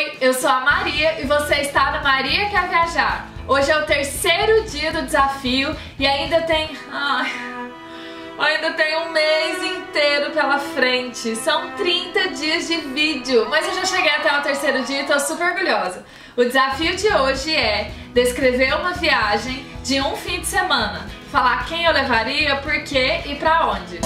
Oi, eu sou a Maria e você está na Maria Quer Viajar. Hoje é o terceiro dia do desafio e ainda tem... Ai, ainda tem um mês inteiro pela frente. São 30 dias de vídeo, mas eu já cheguei até o terceiro dia e tô super orgulhosa. O desafio de hoje é descrever uma viagem de um fim de semana. Falar quem eu levaria, por quê e pra onde.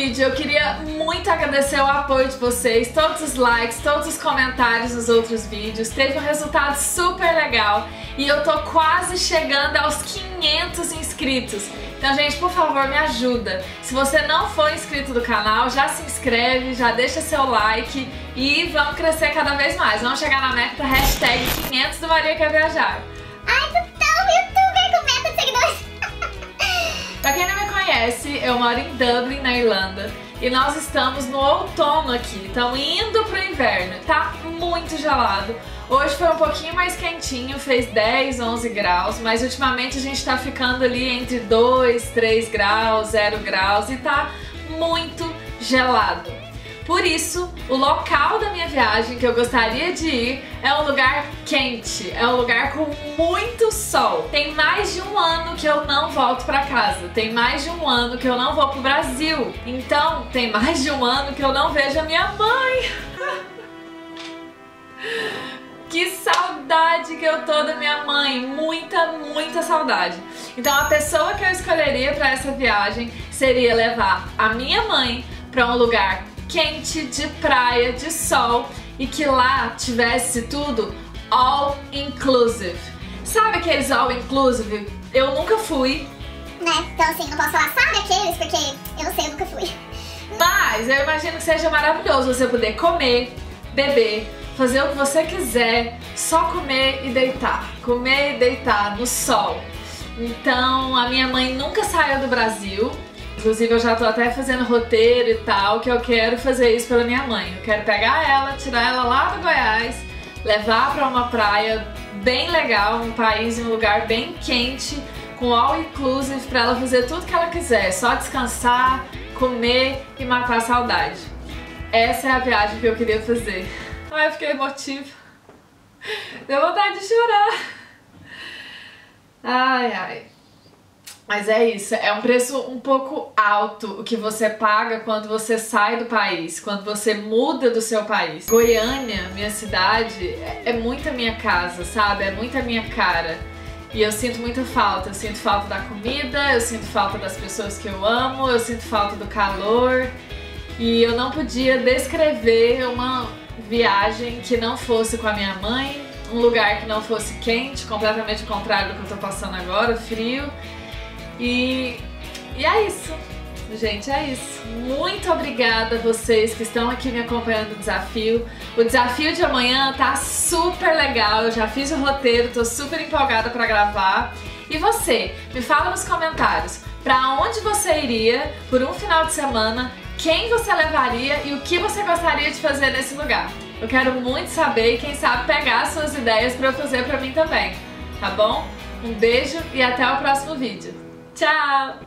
Vídeo. Eu queria muito agradecer o apoio de vocês, todos os likes, todos os comentários nos outros vídeos. Teve um resultado super legal e eu tô quase chegando aos 500 inscritos. Então, gente, por favor, me ajuda. Se você não for inscrito do canal, já se inscreve, já deixa seu like e vamos crescer cada vez mais. Vamos chegar na meta hashtag 500 do Maria Quer Viajar. Conhece, eu moro em Dublin, na Irlanda, e nós estamos no outono aqui, então indo pro inverno. Tá muito gelado. Hoje foi um pouquinho mais quentinho, fez 10, 11 graus, mas ultimamente a gente tá ficando ali entre 2, 3 graus, 0 graus e tá muito gelado. Por isso, o local da minha viagem que eu gostaria de ir é um lugar quente, é um lugar com muito sol. Tem mais de um ano que eu não volto para casa, tem mais de um ano que eu não vou pro Brasil. Então, tem mais de um ano que eu não vejo a minha mãe. Que saudade que eu tô da minha mãe, muita, muita saudade. Então a pessoa que eu escolheria para essa viagem seria levar a minha mãe para um lugar quente, de praia, de sol e que lá tivesse tudo all inclusive. Sabe aqueles all inclusive? Eu nunca fui. Né? Então assim, não posso falar sabe aqueles porque eu não sei, eu nunca fui. Mas eu imagino que seja maravilhoso você poder comer, beber, fazer o que você quiser, só comer e deitar. Comer e deitar no sol. Então a minha mãe nunca saiu do Brasil, Inclusive eu já tô até fazendo roteiro e tal, que eu quero fazer isso pela minha mãe. Eu quero pegar ela, tirar ela lá do Goiás, levar pra uma praia bem legal, um país, um lugar bem quente, com all inclusive pra ela fazer tudo que ela quiser, só descansar, comer e matar a saudade. Essa é a viagem que eu queria fazer. Ai, eu fiquei emotiva. Deu vontade de chorar. Ai, ai. Mas é isso, é um preço um pouco alto o que você paga quando você sai do país, quando você muda do seu país. Goiânia, minha cidade, é, é muita minha casa, sabe? É muita minha cara. E eu sinto muita falta. Eu sinto falta da comida, eu sinto falta das pessoas que eu amo, eu sinto falta do calor. E eu não podia descrever uma viagem que não fosse com a minha mãe, um lugar que não fosse quente, completamente contrário do que eu tô passando agora, frio. E, e é isso. Gente, é isso. Muito obrigada a vocês que estão aqui me acompanhando no desafio. O desafio de amanhã tá super legal. Eu já fiz o roteiro, tô super empolgada para gravar. E você, me fala nos comentários para onde você iria por um final de semana, quem você levaria e o que você gostaria de fazer nesse lugar. Eu quero muito saber e quem sabe pegar suas ideias para eu fazer para mim também, tá bom? Um beijo e até o próximo vídeo. Tchau!